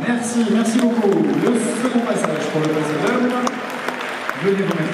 Merci, merci beaucoup. Le second passage pour le président. Venez vous mettre.